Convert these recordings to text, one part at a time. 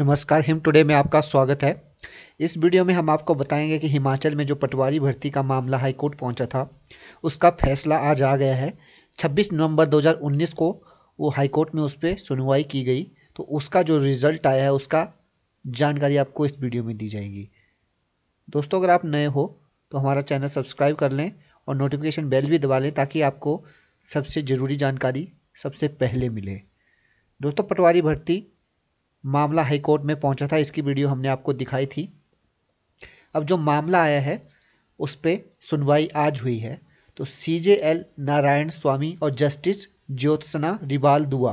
नमस्कार, him today में आपका स्वागत है। इस वीडियो में हम आपको बताएँगे कि हिमाचल में जो पटवारी भर्ती का मामला हाईकोर्ट पहुँचा था, उसका फैसला आज आ गया है। 26 नवंबर 2019 को वो हाईकोर्ट में उस पर सुनवाई की गई तो उसका जो रिज़ल्ट आया है, उसका जानकारी आपको इस वीडियो में दी जाएगी। दोस्तों, अगर आप नए हो तो हमारा चैनल सब्सक्राइब कर लें और नोटिफिकेशन बेल भी दबा लें ताकि आपको सबसे ज़रूरी जानकारी सबसे पहले मिले। दोस्तों, पटवारी भर्ती मामला हाईकोर्ट में पहुँचा था, इसकी वीडियो हमने आपको दिखाई थी। अब जो मामला आया है, उस पर सुनवाई आज हुई है। तो सी जे एल नारायण स्वामी और जस्टिस ज्योत्सना रिवाल दुआ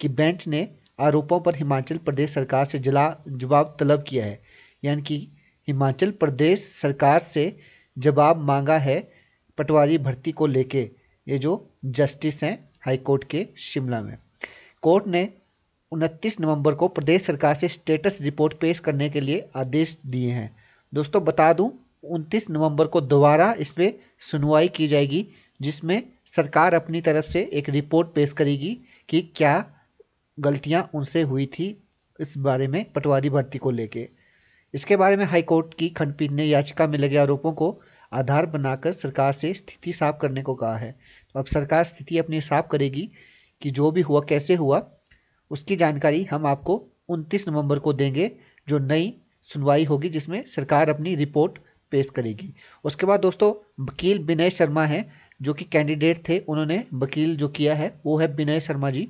की बेंच ने आरोपों पर हिमाचल प्रदेश सरकार से जला जवाब तलब किया है। यानी कि हिमाचल प्रदेश सरकार से जवाब मांगा है पटवारी भर्ती को लेके। ये जो जस्टिस हैं हाईकोर्ट के शिमला में। कोर्ट ने 29 नवंबर को प्रदेश सरकार से स्टेटस रिपोर्ट पेश करने के लिए आदेश दिए हैं। दोस्तों, बता दूँ 29 नवंबर को दोबारा इस पर सुनवाई की जाएगी, जिसमें सरकार अपनी तरफ़ से एक रिपोर्ट पेश करेगी कि क्या गलतियाँ उनसे हुई थी इस बारे में पटवारी भर्ती को लेके। इसके बारे में हाईकोर्ट की खंडपीठ ने याचिका में लगे आरोपों को आधार बनाकर सरकार से स्थिति साफ़ करने को कहा है। तो अब सरकार स्थिति अपनी साफ़ करेगी कि जो भी हुआ, कैसे हुआ उसकी जानकारी हम आपको 29 नवंबर को देंगे, जो नई सुनवाई होगी जिसमें सरकार अपनी रिपोर्ट पेश करेगी। उसके बाद दोस्तों, वकील विनय शर्मा हैं, जो कि कैंडिडेट थे, उन्होंने वकील जो किया है, वो है विनय शर्मा जी।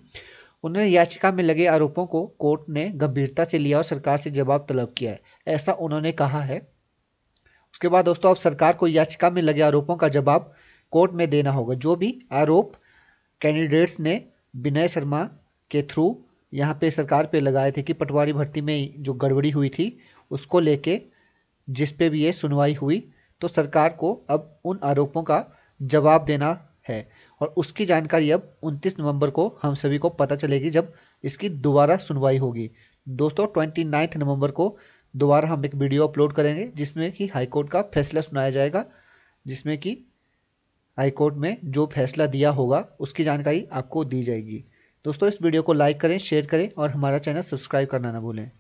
उन्होंने याचिका में लगे आरोपों को कोर्ट ने गंभीरता से लिया और सरकार से जवाब तलब किया है, ऐसा उन्होंने कहा है। उसके बाद दोस्तों, अब सरकार को याचिका में लगे आरोपों का जवाब कोर्ट में देना होगा। जो भी आरोप कैंडिडेट्स ने विनय शर्मा के थ्रू यहाँ पे सरकार पे लगाए थे कि पटवारी भर्ती में जो गड़बड़ी हुई थी, उसको लेके जिस पे भी ये सुनवाई हुई तो सरकार को अब उन आरोपों का जवाब देना है। और उसकी जानकारी अब 29 नवंबर को हम सभी को पता चलेगी जब इसकी दोबारा सुनवाई होगी। दोस्तों, ट्वेंटी नवंबर को दोबारा हम एक वीडियो अपलोड करेंगे, जिसमें कि हाईकोर्ट का फैसला सुनाया जाएगा, जिसमें कि हाईकोर्ट में जो फैसला दिया होगा, उसकी जानकारी आपको दी जाएगी। दोस्तों, इस वीडियो को लाइक करें, शेयर करें और हमारा चैनल सब्सक्राइब करना ना भूलें।